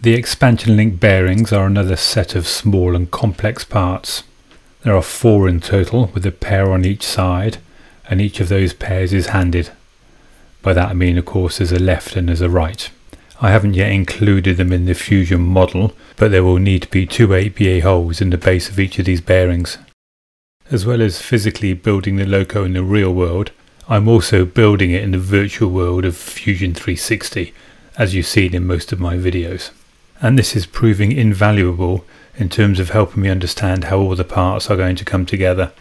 The expansion link bearings are another set of small and complex parts. There are four in total with a pair on each side and each of those pairs is handed. By that I mean of course there's a left and there's a right. I haven't yet included them in the Fusion model but there will need to be two 8BA holes in the base of each of these bearings. As well as physically building the loco in the real world, I'm also building it in the virtual world of Fusion 360 as you've seen in most of my videos and this is proving invaluable in terms of helping me understand how all the parts are going to come together.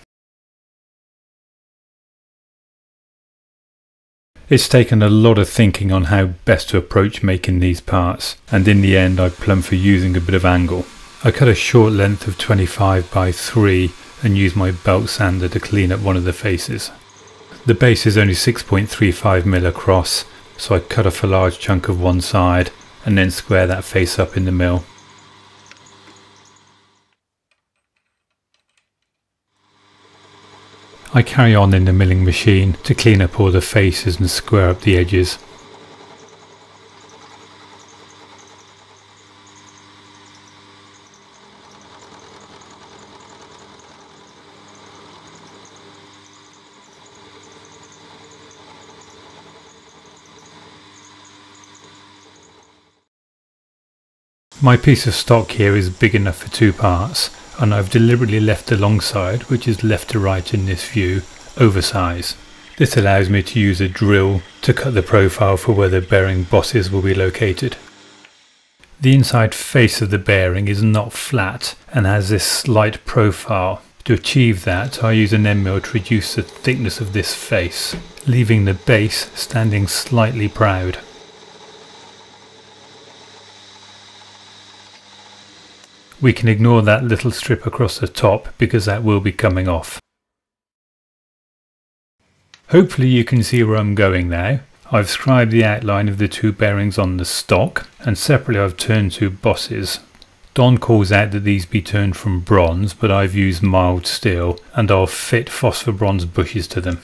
It's taken a lot of thinking on how best to approach making these parts and in the end I plumbed for using a bit of angle. I cut a short length of 25 by 3 and used my belt sander to clean up one of the faces. The base is only 6.35mm across so I cut off a large chunk of one side and then square that face up in the mill. I carry on in the milling machine to clean up all the faces and square up the edges. My piece of stock here is big enough for two parts and I've deliberately left the long side, which is left to right in this view, oversize. This allows me to use a drill to cut the profile for where the bearing bosses will be located. The inside face of the bearing is not flat and has this slight profile. To achieve that I use an end mill to reduce the thickness of this face, leaving the base standing slightly proud. We can ignore that little strip across the top because that will be coming off. Hopefully you can see where I'm going now. I've scribed the outline of the two bearings on the stock and separately I've turned two bosses. Don calls out that these be turned from bronze but I've used mild steel and I'll fit phosphor bronze bushes to them.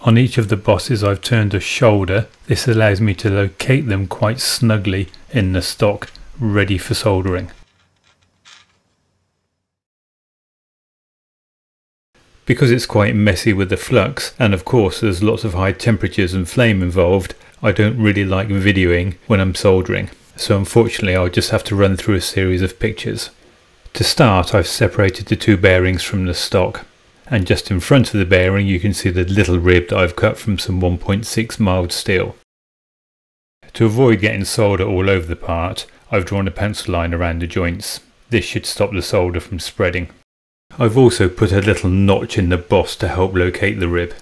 On each of the bosses I've turned a shoulder. This allows me to locate them quite snugly in the stock ready for soldering. Because it's quite messy with the flux and of course there's lots of high temperatures and flame involved, I don't really like videoing when I'm soldering, so unfortunately I'll just have to run through a series of pictures. To start I've separated the two bearings from the stock and just in front of the bearing you can see the little rib that I've cut from some 1.6 mild steel. To avoid getting solder all over the part, I've drawn a pencil line around the joints. This should stop the solder from spreading. I've also put a little notch in the boss to help locate the rib.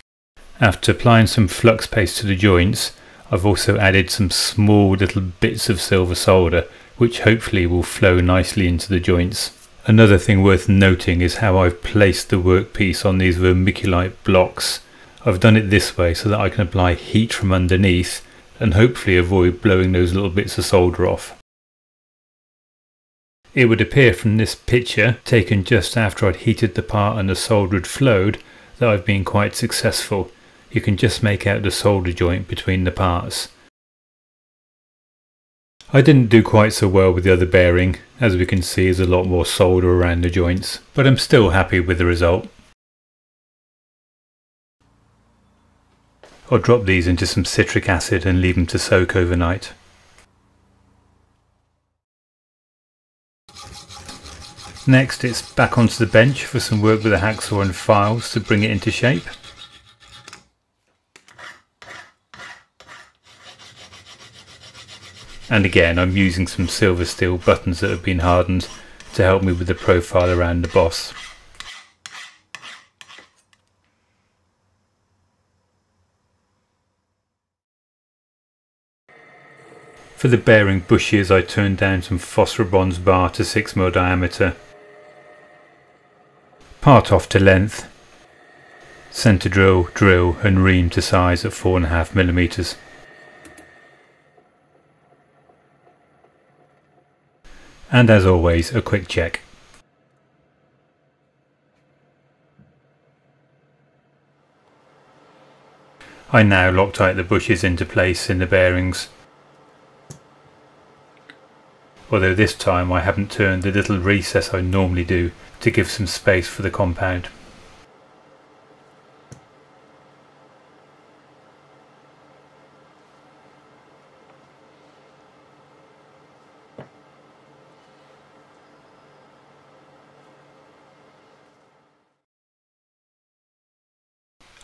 After applying some flux paste to the joints, I've also added some small little bits of silver solder, which hopefully will flow nicely into the joints. Another thing worth noting is how I've placed the workpiece on these vermiculite blocks. I've done it this way so that I can apply heat from underneath and hopefully avoid blowing those little bits of solder off. It would appear from this picture, taken just after I'd heated the part and the solder had flowed, that I've been quite successful. You can just make out the solder joint between the parts. I didn't do quite so well with the other bearing, as we can see there's a lot more solder around the joints, but I'm still happy with the result. I'll drop these into some citric acid and leave them to soak overnight. Next it's back onto the bench for some work with the hacksaw and files to bring it into shape. And again I'm using some silver steel buttons that have been hardened to help me with the profile around the boss. For the bearing bushes I turned down some phosphor bronze bar to 6mm diameter part off to length, centre drill, drill and ream to size at 4.5 millimeters. And as always, a quick check. I now Loctite the bushes into place in the bearings. Although this time I haven't turned the little recess I normally do to give some space for the compound.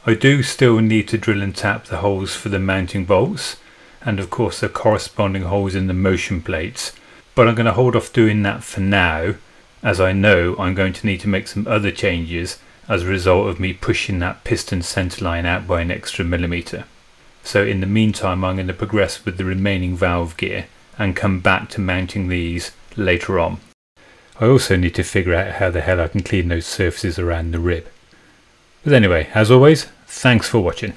I do still need to drill and tap the holes for the mounting bolts and of course the corresponding holes in the motion plates but I'm going to hold off doing that for now as I know I'm going to need to make some other changes as a result of me pushing that piston centerline out by an extra millimeter. So in the meantime I'm going to progress with the remaining valve gear and come back to mounting these later on. I also need to figure out how the hell I can clean those surfaces around the rib. But anyway, as always, thanks for watching.